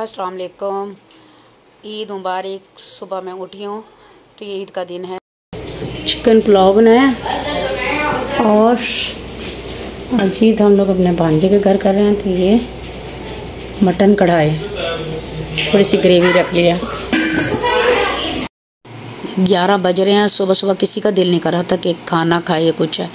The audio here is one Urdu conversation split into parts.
السلام علیکم۔ عید مبارک، صبح میں اٹھی ہوں تو یہ عید کا دن ہے۔ چکن پلاؤ بنایا اور آج عید ہم لوگ اپنے بانجے کے گھر کر رہے ہیں تو یہ مٹن کڑھائی، تھوڑی سی گریوی رکھ لیا۔ گیارہ بج رہے ہیں، صبح صبح کسی کا دل نہیں کر رہا تھا کہ کھانا کھائے کچھ ہے۔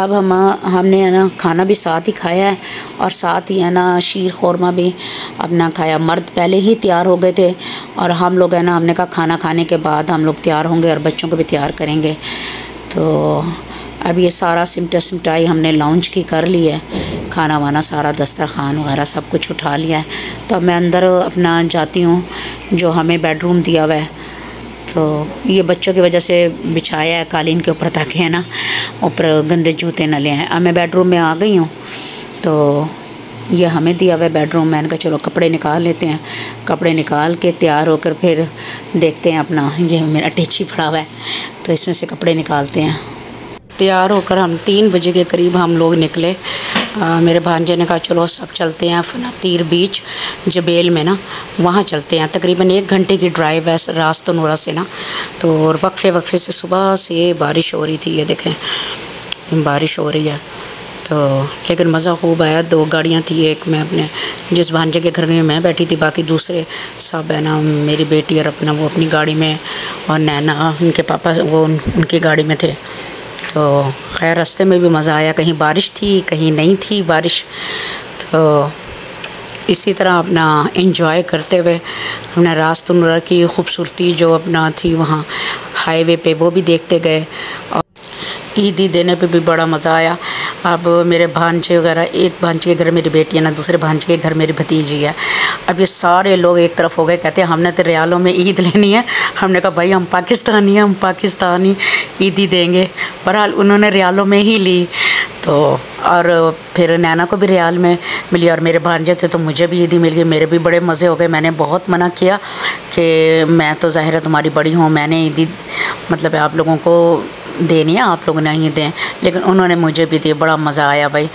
اب ہم ہم نے ہے نا کھانا بھی ساتھ ہی کھایا ہے اور ساتھ ہی ہے نا شیر خورمہ بھی اپنا کھایا۔ مرد پہلے ہی تیار ہو گئے تھے اور ہم لوگ ہے نا، ہم نے کہا کھانا کھانے کے بعد ہم لوگ تیار ہوں گے اور بچوں کو بھی تیار کریں گے۔ تو اب یہ سارا سمٹا سمٹائی ہم نے لانچ کی کر لی ہے۔ کھانا وانا سارا، دسترخوان وغیرہ سب کچھ اٹھا لیا ہے۔ تو اب میں اندر اپنا جاتی ہوں جو ہمیں بیڈ روم دیا ہوا ہے۔ تو یہ بچوں کی وجہ سے بچھایا ہے، قالین کے اوپر تاکہ ہے نا، اوپر گندے جوتے نہ لے ہیں اب میں بیڈ روم میں آ گئی ہوں، تو یہ ہمیں دیا ہوا ہے بیڈ روم میں نے کہا چلو کپڑے نکال لیتے ہیں۔ کپڑے نکال کے تیار ہو کر پھر دیکھتے ہیں اپنا، یہ میرا ٹیچی پڑا ہوا ہے۔ تو اس میں سے کپڑے نکالتے ہیں۔ تیار ہو کر ہم تین بجے کے قریب ہم لوگ نکلے۔ میرے بھانجے نے کہا، چلو سب چلتے ہیں فناتیر بیچ جبیل میں نا، وہاں چلتے ہیں۔ تقریباً ایک گھنٹے کی ڈرائیو ہے راست نورا سے نا۔ تو وقفے وقفے سے صبح سے بارش ہو رہی تھی، یہ دیکھیں۔ بارش ہو رہی ہے۔ تو لیکن مزہ خوب آیا۔ دو گاڑیاں تھیں، ایک میں اپنے جس بھانجے کے گھر گئے، میں بیٹھی تھی۔ باقی دوسرے سب ہے نا، میری بیٹی اور اپنا وہ اپنی گاڑی میں اور نینا ان کے پاپا وہ ان کی گاڑی میں تھے۔ تو خیر رستے میں بھی مزہ آیا۔ کہیں بارش تھی، کہیں نہیں تھی بارش، تو اسی طرح اپنا انجوائے کرتے ہوئے اپنا راست نورا کی خوبصورتی جو اپنا تھی وہاں ہائی وے پہ، وہ بھی دیکھتے گئے۔ اور عیدی دینے پہ بھی بڑا مزہ آیا۔ اب میرے بھانجے وغیرہ، ایک بھانجے کے گھر میری بیٹی ہے نا دوسرے بھانجے کے گھر میری بھتیجی ہے۔ اب یہ سارے لوگ ایک طرف ہو گئے، کہتے ہیں ہم نے تو ریالوں میں عید لینی ہے۔ ہم نے کہا بھائی ہم پاکستانی ہیں، ہم پاکستانی عیدی دیں گے۔ بہرحال انہوں نے ریالوں میں ہی لی۔ تو اور پھر نینا کو بھی ریال میں ملی اور میرے بھانجے تھے تو مجھے بھی عیدی مل گئی میرے بھی بڑے مزے ہو گئے، میں نے بہت منع کیا کہ میں تو ظاہر ہے تمہاری بڑی ہوں، میں نے عیدی مطلب آپ لوگوں کو دینی ہے، آپ لوگ نہیں دیں۔ لیکن انہوں نے مجھے بھی دی، بڑا مزہ آیا بھائی۔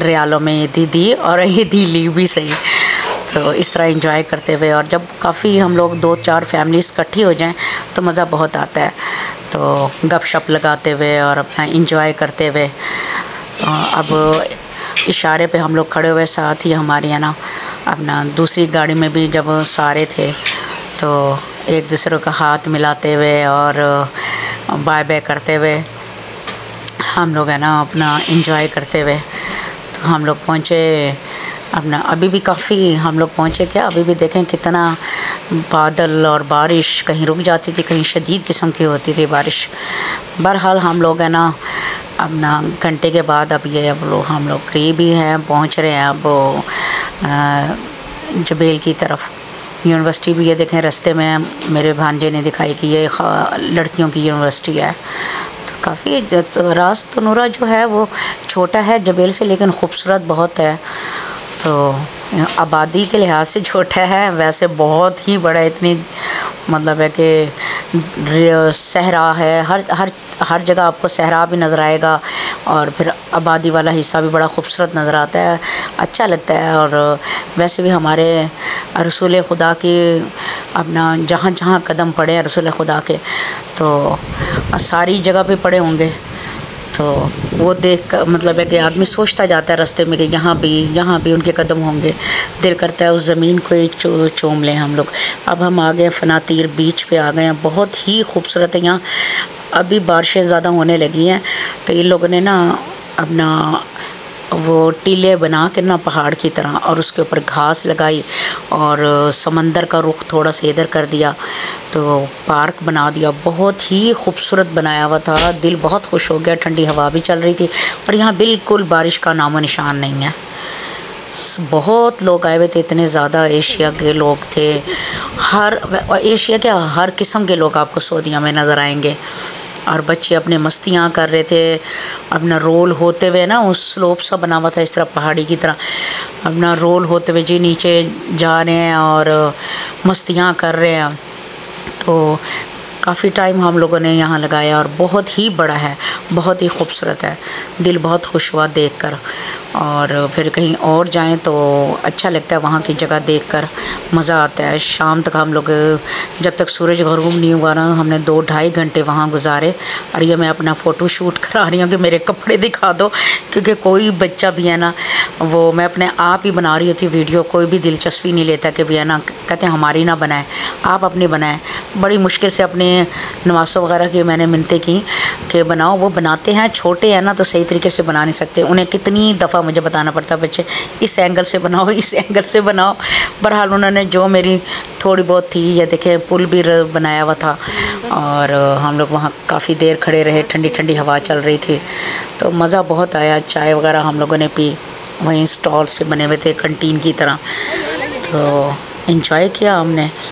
ریالوں میں عیدی دی اور عیدی لی بھی صحیح۔ تو اس طرح انجوائے کرتے ہوئے اور جب کافی ہم لوگ دو چار فیملیز کٹھی ہو جائیں تو مزہ بہت آتا ہے۔ تو گپ شپ لگاتے ہوئے اور اپنا انجوائے کرتے ہوئے اب اشارے پہ ہم لوگ کھڑے ہوئے، ساتھ ہی ہمارے نا، اپنا دوسری گاڑی میں بھی جب سارے تھے تو ایک دوسرے کا ہاتھ ملاتے ہوئے اور بائے بائے کرتے ہوئے ہم لوگ ہے نا اپنا انجوائے کرتے ہوئے تو ہم لوگ پہنچے۔ اپنا، ابھی بھی کافی ہم لوگ پہنچے کیا، ابھی بھی دیکھیں کتنا بادل اور بارش کہیں رک جاتی تھی، کہیں شدید قسم کی ہوتی تھی بارش۔ بہرحال ہم لوگ ہے نا، اپنا گھنٹے کے بعد اب یہ اب لوگ ہم لوگ قریب ہی ہیں، پہنچ رہے ہیں اب جبیل کی طرف۔ یونیورسٹی بھی یہ دیکھیں رستے میں، میرے بھانجے نے دکھائی کہ یہ لڑکیوں کی یونیورسٹی ہے۔ تو کافی راست نورا جو ہے وہ چھوٹا ہے، جبیل سے لیکن خوبصورت بہت ہے۔ تو آبادی کے لحاظ سے چھوٹا ہے۔ ویسے بہت ہی بڑا اتنی مطلب ہے کہ صحرا ہے۔ ہر ہر ہر جگہ آپ کو صحرا بھی نظر آئے گا اور پھر آبادی والا حصہ بھی بڑا خوبصورت نظر آتا ہے۔ اچھا لگتا ہے اور ویسے بھی ہمارے رسول خدا کی اپنا جہاں جہاں قدم پڑے رسول خدا کے، تو ساری جگہ پہ پڑے ہوں گے۔ تو وہ دیکھ کر مطلب ہے کہ آدمی سوچتا جاتا ہے رستے میں کہ یہاں بھی یہاں بھی ان کے قدم ہوں گے۔ دل کرتا ہے اس زمین کو ہی چوم لیں ہم لوگ۔ اب ہم آ گئے فناتیر بیچ پہ، آ گئے ہیں۔ بہت ہی خوبصورت ہے یہاں ابھی بارشیں زیادہ ہونے لگی ہیں۔ تو ان لوگوں نے نا اپنا وہ ٹیلے بنا کے نا پہاڑ کی طرح اور اس کے اوپر گھاس لگائی اور سمندر کا رخ تھوڑا سا ادھر کر دیا۔ تو پارک بنا دیا۔ بہت ہی خوبصورت بنایا ہوا تھا۔ دل بہت خوش ہو گیا۔ ٹھنڈی ہوا بھی چل رہی تھی۔ اور یہاں بالکل بارش کا نام و نشان نہیں ہے۔ بہت لوگ آئے ہوئے تھے۔ اتنے زیادہ ایشیا کے لوگ تھے۔ ہر ایشیا کے ہر قسم کے لوگ آپ کو سعودیہ میں نظر آئیں گے۔ اور بچے اپنے مستیاں کر رہے تھے۔ اپنا رول ہوتے ہوئے نا اس سلوپ سا بنا ہوا تھا۔ اس طرح پہاڑی کی طرح۔ اپنا رول ہوتے ہوئے جی نیچے جا رہے ہیں اور مستیاں کر رہے ہیں۔ تو کافی ٹائم ہم لوگوں نے یہاں لگایا اور بہت ہی بڑا ہے، بہت ہی خوبصورت ہے۔ دل بہت خوش ہوا دیکھ کر۔ اور پھر کہیں اور جائیں تو اچھا لگتا ہے وہاں کی جگہ دیکھ کر۔ مزہ آتا ہے۔ شام تک ہم لوگ، جب تک سورج غروب نہیں ہوا نا، ہم نے دو ڈھائی گھنٹے وہاں گزارے۔ اور یہ میں اپنا فوٹو شوٹ کرا رہی ہوں کہ میرے کپڑے دکھا دو، کیونکہ کوئی بچہ بھی ہے نا، وہ میں اپنے آپ ہی بنا رہی ہوتی ویڈیو۔ کوئی بھی دلچسپی نہیں لیتا کہ بھی ہے نا، کہتے ہیں ہماری نہ بنائیں آپ اپنی بنائیں بڑی مشکل سے اپنے نواسوں وغیرہ کی میں نے منتیں کی کہ بناؤ، وہ بناتے ہیں، چھوٹے ہیں نا تو صحیح طریقے سے بنا نہیں سکتے۔ انہیں کتنی دفعہ مجھے بتانا پڑتا ہے، بچے، اس اینگل سے بناؤ، اس اینگل سے بناؤ۔ بہرحال انہوں نے جو میری تھوڑی بہت تھی یہ دیکھیں پل بھی بنایا ہوا تھا۔ اور ہم لوگ وہاں کافی دیر کھڑے رہے، ٹھنڈی ٹھنڈی ہوا چل رہی تھی۔ تو مزہ بہت آیا، چائے وغیرہ ہم لوگوں نے پی۔ وہیں اسٹال سے بنے ہوئے تھے، کنٹین کی طرح۔ تو انجوائے کیا ہم نے۔